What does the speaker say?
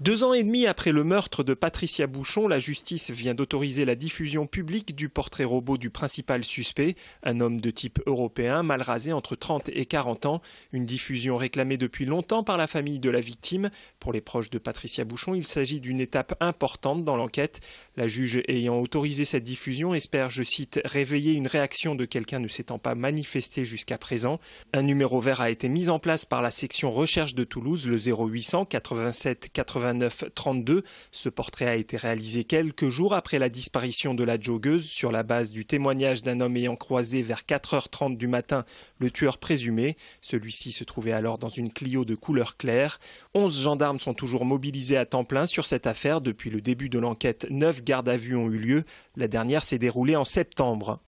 Deux ans et demi après le meurtre de Patricia Bouchon, la justice vient d'autoriser la diffusion publique du portrait robot du principal suspect, un homme de type européen, mal rasé entre 30 et 40 ans. Une diffusion réclamée depuis longtemps par la famille de la victime. Pour les proches de Patricia Bouchon, il s'agit d'une étape importante dans l'enquête. La juge ayant autorisé cette diffusion espère, je cite, réveiller une réaction de quelqu'un ne s'étant pas manifesté jusqu'à présent. Un numéro vert a été mis en place par la section recherche de Toulouse, le 0800 87 80 32 Ce portrait a été réalisé quelques jours après la disparition de la joggeuse sur la base du témoignage d'un homme ayant croisé vers 4h30 du matin le tueur présumé. Celui-ci se trouvait alors dans une Clio de couleur claire. 11 gendarmes sont toujours mobilisés à temps plein sur cette affaire. Depuis le début de l'enquête, 9 gardes à vue ont eu lieu. La dernière s'est déroulée en septembre.